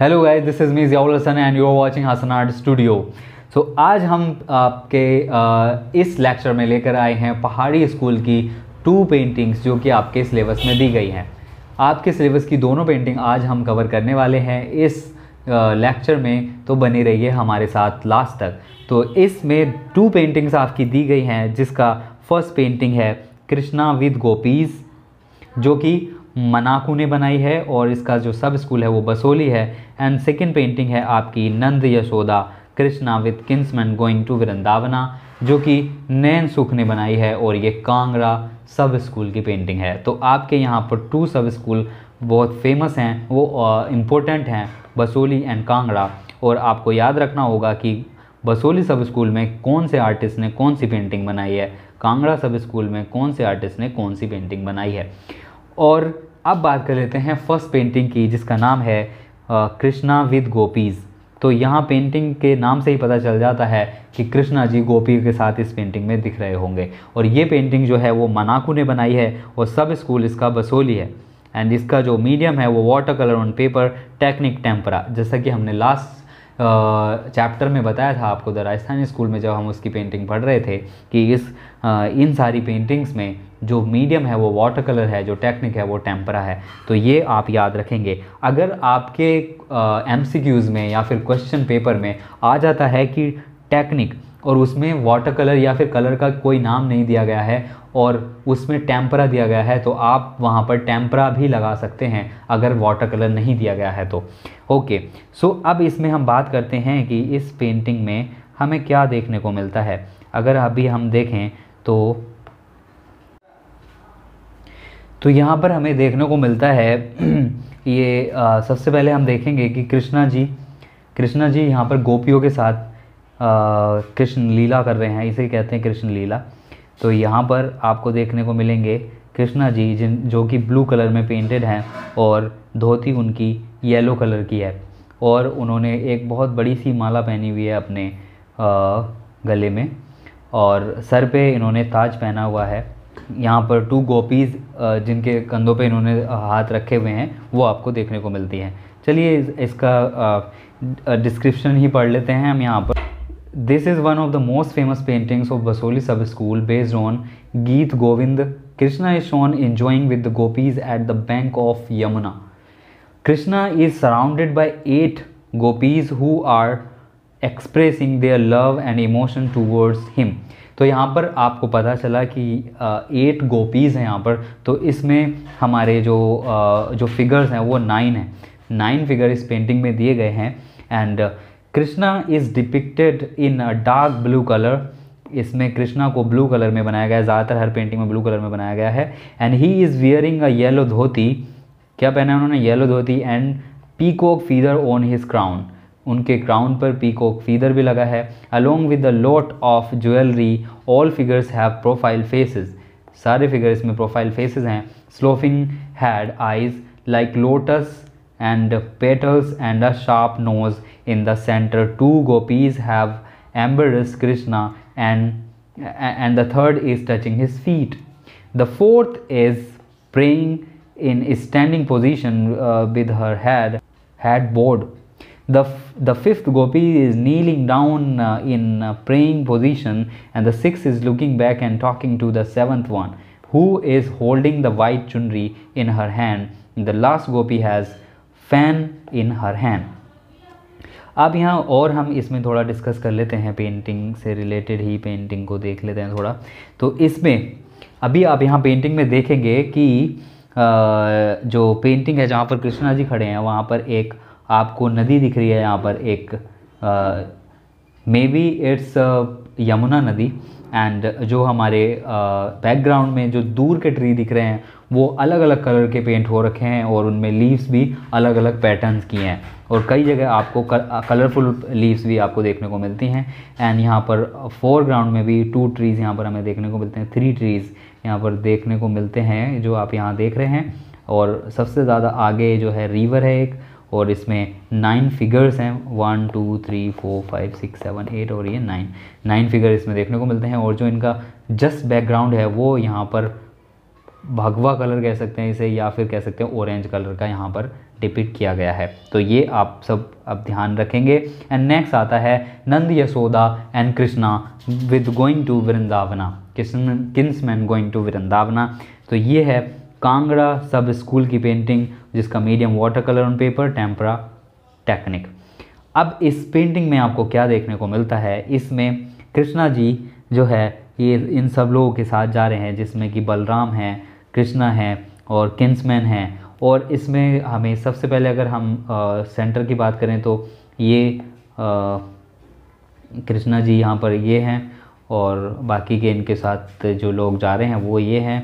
Hello guys this is me Ziaul Hasan and you are watching Hasan art studio so आज हम आपके इस lecture में लेकर आए हैं पहाड़ी स्कूल की टू पेंटिंग्स जो कि आपके सिलेबस में दी गई हैं। आपके सिलेबस की दोनों पेंटिंग आज हम कवर करने वाले हैं। इस लेक्चर में तो बनी रहिए हमारे साथ लास्ट तक। तो इसमें टू पेंटिंग्स आपकी दी गई हैं, जिसका फ़र्स्ट पेंटिंग है कृष्णा विद गोपीज़, जो कि मनाकू ने बनाई है और इसका जो सब स्कूल है वो बसोली है। एंड सेकेंड पेंटिंग है आपकी Nand Yashoda, Krishna with kinsman going to Vrindavana जो कि नैन सुख ने बनाई है और ये कांगड़ा सब स्कूल की पेंटिंग है। तो आपके यहाँ पर टू सब स्कूल बहुत फ़ेमस हैं, वो इम्पोर्टेंट हैं, बसोली एंड कांगड़ा। और आपको याद रखना होगा कि बसोली सब स्कूल में कौन से आर्टिस्ट ने कौन सी पेंटिंग बनाई है? कांगड़ा सब स्कूल में कौन से आर्टिस्ट ने कौन सी पेंटिंग बनाई है? और अब बात कर लेते हैं फ़र्स्ट पेंटिंग की, जिसका नाम है कृष्णा विद गोपीज़। तो यहाँ पेंटिंग के नाम से ही पता चल जाता है कि कृष्णा जी गोपी के साथ इस पेंटिंग में दिख रहे होंगे। और ये पेंटिंग जो है, वो मनाकू ने बनाई है और सब स्कूल इसका बसोली है। एंड इसका जो मीडियम है, वो water colour on paper technique tempera जैसा कि हमने लास्ट चैप्टर में बताया था आपको, द राजस्थानी स्कूल में जब हम उसकी पेंटिंग पढ़ रहे थे कि इस इन सारी पेंटिंग्स में जो मीडियम है वो वाटर कलर है, जो टेक्निक है वो टेम्परा है। तो ये आप याद रखेंगे। अगर आपके एम में या फिर क्वेश्चन पेपर में आ जाता है कि टेक्निक और उसमें वाटर कलर या फिर कलर का कोई नाम नहीं दिया गया है और उसमें टेम्परा दिया गया है तो आप वहाँ पर टेम्परा भी लगा सकते हैं अगर वाटर कलर नहीं दिया गया है तो। ओके सो अब इसमें हम बात करते हैं कि इस पेंटिंग में हमें क्या देखने को मिलता है। अगर अभी हम देखें तो तो यहाँ पर हमें देखने को मिलता है ये अ, सबसे पहले हम देखेंगे कि कृष्णा जी कृष्णा जी यहाँ पर गोपियों के साथ कृष्ण लीला कर रहे हैं इसे कहते हैं कृष्ण लीला। तो यहाँ पर आपको देखने को मिलेंगे कृष्णा जी जिन जो कि ब्लू कलर में पेंटेड हैं और धोती उनकी येलो कलर की है। और उन्होंने एक बहुत बड़ी सी माला पहनी हुई है अपने अ, गले में और सर पे इन्होंने ताज पहना हुआ है। यहाँ पर टू गोपीज़ जिनके कंधों पे इन्होंने हाथ रखे हुए हैं वो आपको देखने को मिलती हैं। चलिए इसका डिस्क्रिप्शन ही पढ़ लेते हैं हम यहाँ पर। This is one of the most famous paintings of Basohli sub school based on Geet Govind Krishna is shown enjoying with the gopis at the bank of Yamuna Krishna is surrounded by eight gopis who are expressing their love and emotion towards him तो यहाँ पर आपको पता चला कि eight gopis हैं यहाँ पर। तो इसमें हमारे जो uh, जो फिगर्स हैं वो नाइन हैं। नाइन फिगर इस पेंटिंग में दिए गए हैं। And uh, Krishna is depicted in a dark blue colour इसमें कृष्णा को ब्लू कलर में बनाया गया है। ज़्यादातर हर पेंटिंग में ब्लू कलर में बनाया गया है। And he is wearing a yellow dhoti. क्या पहना है उन्होंने? Yellow dhoti and peacock feather on his crown उनके क्राउन पर पीकॉक फीदर भी लगा है। Along with the lot of jewellery all figures have profile faces सारे फिगर इसमें प्रोफ़ाइल फेसेस हैं। Sloping head eyes like lotus and petals and a sharp nose. In the center. Two gopis have embarrassed Krishna and and the third is touching his feet. The fourth is praying in standing position uh, with her head head bowed. The, the fifth gopi is kneeling down uh, in uh, praying position and the sixth is looking back and talking to the seventh one who is holding the white chunri in her hand. The last gopi has fan in her hand. अब यहाँ और हम इसमें थोड़ा discuss कर लेते हैं painting से रिलेटेड ही पेंटिंग को देख लेते हैं थोड़ा। तो इसमें, अभी आप यहाँ पेंटिंग में देखेंगे कि जो पेंटिंग है जहाँ पर कृष्णा जी खड़े हैं, वहाँ पर एक आपको नदी दिख रही है, यहाँ पर एक मे बी इट्स यमुना नदी। एंड जो हमारे बैकग्राउंड में जो दूर के ट्री दिख रहे हैं, वो अलग अलग कलर के पेंट हो रखे हैं और उनमें लीव्स भी अलग अलग पैटर्न्स की हैं। और कई जगह आपको कलरफुल लीव्स भी आपको देखने को मिलती हैं। एंड यहाँ पर फोरग्राउंड में भी टू ट्रीज़ यहाँ पर हमें देखने को मिलते हैं। थ्री ट्रीज़ यहाँ पर देखने को मिलते हैं, जो आप यहाँ देख रहे हैं। और सबसे ज़्यादा आगे जो है रिवर है एक। और इसमें नाइन फिगर्स हैं. One two three four five six seven eight और ये नाइन नाइन फिगर इसमें देखने को मिलते हैं और जो इनका जस्ट बैकग्राउंड है, वो यहाँ पर भगवा कलर कह सकते हैं इसे या फिर कह सकते हैं ऑरेंज कलर का यहाँ पर डिपिक्ट किया गया है। तो ये आप सब अब ध्यान रखेंगे। एंड नेक्स्ट आता है Nand Yashoda and Krishna with going to Vrindavana Krishna kinsman going to Vrindavana तो ये है कांगड़ा सब स्कूल की पेंटिंग जिसका medium water colour on paper tempera technique अब इस पेंटिंग में आपको क्या देखने को मिलता है? इसमें कृष्णा जी जो है ये इन सब लोगों के साथ जा रहे हैं जिसमें कि बलराम हैं कृष्णा हैं और किन्समैन हैं। और इसमें हमें सबसे पहले अगर हम आ, सेंटर की बात करें तो ये कृष्णा जी यहाँ पर ये हैं और बाकी के इनके साथ जो लोग जा रहे हैं वो ये हैं।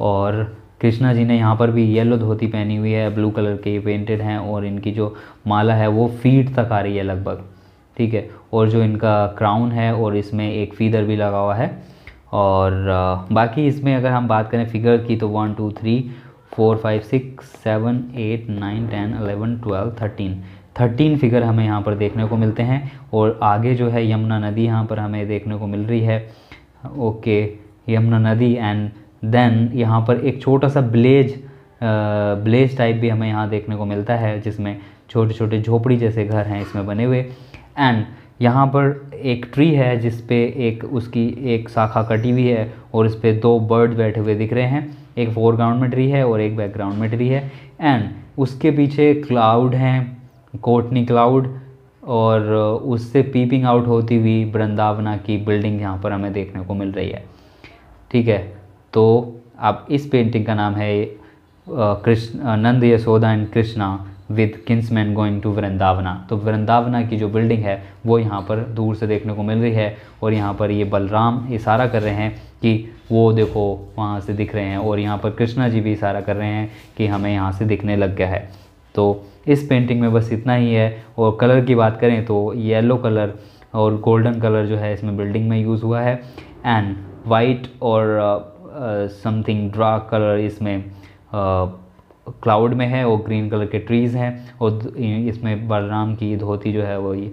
और कृष्णा जी ने यहाँ पर भी येलो धोती पहनी हुई है ब्लू कलर के पेंटेड हैं और इनकी जो माला है वो फीट तक आ रही है लगभग, ठीक है? और जो इनका क्राउन है और इसमें एक फीदर भी लगा हुआ है। और बाकी इसमें अगर हम बात करें फिगर की तो one two three four five six seven eight nine ten eleven twelve thirteen thirteen figure हमें यहाँ पर देखने को मिलते हैं और आगे जो है यमुना नदी यहाँ पर हमें देखने को मिल रही है। ओके, यमुना नदी एंड देन यहाँ पर एक छोटा सा ब्लेज ब्लेज टाइप भी हमें यहाँ देखने को मिलता है, जिसमें छोटे छोटे झोपड़ी जैसे घर हैं इसमें बने हुए। एंड यहाँ पर एक ट्री है, जिस पे एक उसकी एक शाखा कटी हुई है और इस पर दो बर्ड बैठे हुए दिख रहे हैं। एक फोरग्राउंड में ट्री है और एक बैकग्राउंड में ट्री है। एंड उसके पीछे क्लाउड हैं कोटनी क्लाउड और उससे पीपिंग आउट होती हुई वृंदावना की बिल्डिंग यहाँ पर हमें देखने को मिल रही है। ठीक है? तो अब इस पेंटिंग का नाम है Krishna Nand Yashoda and Krishna with kinsman going to Vrindavana तो वृंदावना की जो बिल्डिंग है, वो यहाँ पर दूर से देखने को मिल रही है और यहाँ पर ये बलराम इशारा कर रहे हैं कि वो देखो वहाँ से दिख रहे हैं और यहाँ पर कृष्णा जी भी इशारा कर रहे हैं कि हमें यहाँ से दिखने लग गया है। तो इस पेंटिंग में बस इतना ही है और कलर की बात करें तो येलो कलर और गोल्डन कलर जो है इसमें बिल्डिंग में यूज़ हुआ है। एंड वाइट और समथिंग ड्रा कलर इसमें क्लाउड में है और ग्रीन कलर के ट्रीज़ हैं, और इसमें बलराम की धोती जो है वो ये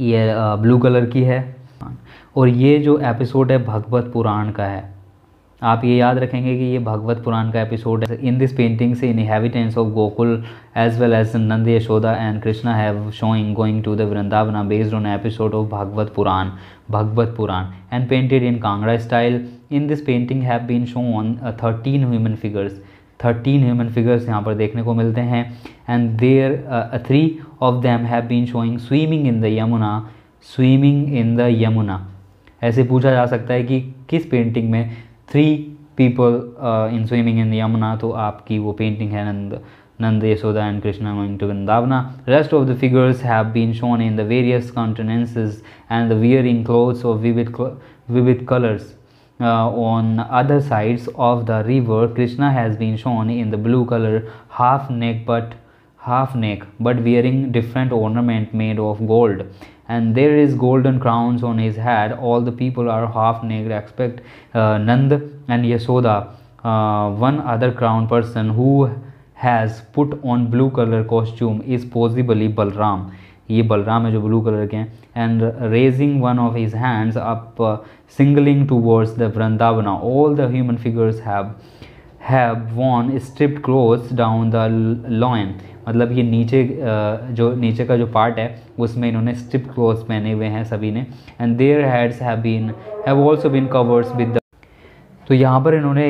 ये ब्लू कलर की है। और ये जो एपिसोड है, भगवत पुराण का है। आप ये याद रखेंगे कि ये भगवत पुराण का एपिसोड है। इन दिस पेंटिंग से inhabitants of Gokul as well as Nand Yashoda and Krishna have showing going to the Vrindavana based on episode of Bhagavata Purana Bhagavat Purana and painted in Kangra style in this painting have been shown thirteen human figures thirteen human figures यहाँ पर देखने को मिलते हैं। And there three of them have been showing swimming in the Yamuna swimming in the Yamuna ऐसे पूछा जा सकता है कि किस पेंटिंग में three people in swimming in Yamuna तो आपकी वो पेंटिंग है Nand Nand Yashoda and Krishna going to Vrindavana rest of the figures have been shown in the various countenance and the wearing clothes of विविध विविध colours on other sides of the river Krishna has been shown in the blue colour half neck but half neck but wearing different ornament made of gold and there is golden crowns on his head all the people are half naked except uh, nand and yasoda uh, one other crown person who has put on blue color costume is possibly balram ये बलराम है जो blue colour के हैं and raising one of his hands up singling towards the Vrindavana all the human figures have have worn stripped cloth down the loin मतलब ये नीचे जो नीचे का जो पार्ट है, उसमें इन्होंने स्ट्रिप क्लोथ्स पहने हुए हैं सभी ने। And their heads have been have also been covers with तो यहाँ पर इन्होंने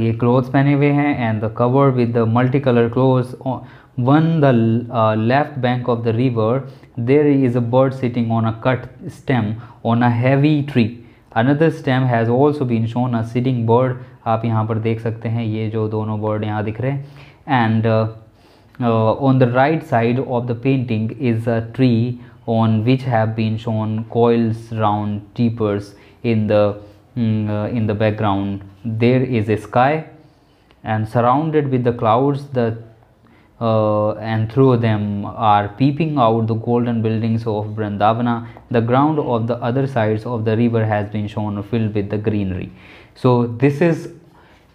ये क्लोथ्स पहने हुए हैं and the cover with the multi colour clothes on the left bank of the river there is a bird sitting on a cut stem on a heavy tree another stem has also been shown a sitting bird आप यहाँ पर देख सकते हैं, ये जो दोनों bird यहाँ दिख रहे हैं। And uh, on the right side of the painting is a tree on which have been shown coils round tapers in the mm, uh, in the background there is a sky and surrounded with the clouds the uh, and through them are peeping out the golden buildings of Brandavana. The ground of the other sides of the river has been shown filled with the greenery. So this is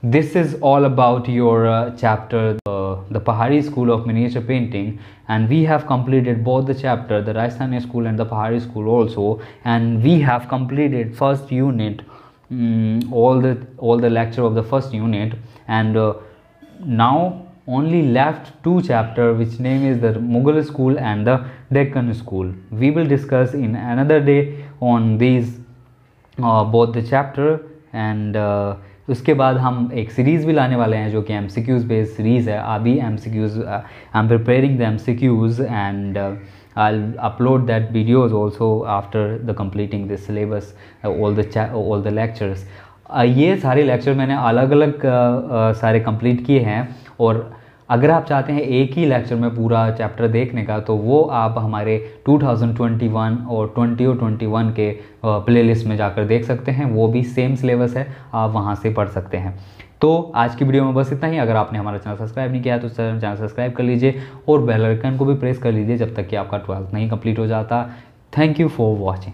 this is all about your uh, chapter uh, the Pahari school of miniature painting. And we have completed both the chapter the Rajasthani school and the Pahari school also. And we have completed first unit mm, all the all the lecture of the first unit. And uh, now only left two chapter which name is the Mughal school and the Deccan school. We will discuss in another day on these uh, both the chapter. And uh, उसके बाद हम एक series भी लाने वाले हैं जो कि M C Qs based series है। अभी M C Qs I am preparing the M C Qs and I upload that videos also after the completing this syllabus all all all the lectures ये सारे lecture मैंने अलग अलग uh, uh, सारे complete किए हैं और अगर आप चाहते हैं एक ही लेक्चर में पूरा चैप्टर देखने का तो वो आप हमारे 2021 और 20 और 21 के प्लेलिस्ट में जाकर देख सकते हैं। वो भी सेम सिलेबस है, आप वहाँ से पढ़ सकते हैं। तो आज की वीडियो में बस इतना ही। अगर आपने हमारा चैनल सब्सक्राइब नहीं किया तो चैनल सब्सक्राइब कर लीजिए और बेल आइकन को भी प्रेस कर लीजिए जब तक कि आपका ट्वेल्थ नहीं कंप्लीट हो जाता। Thank you for watching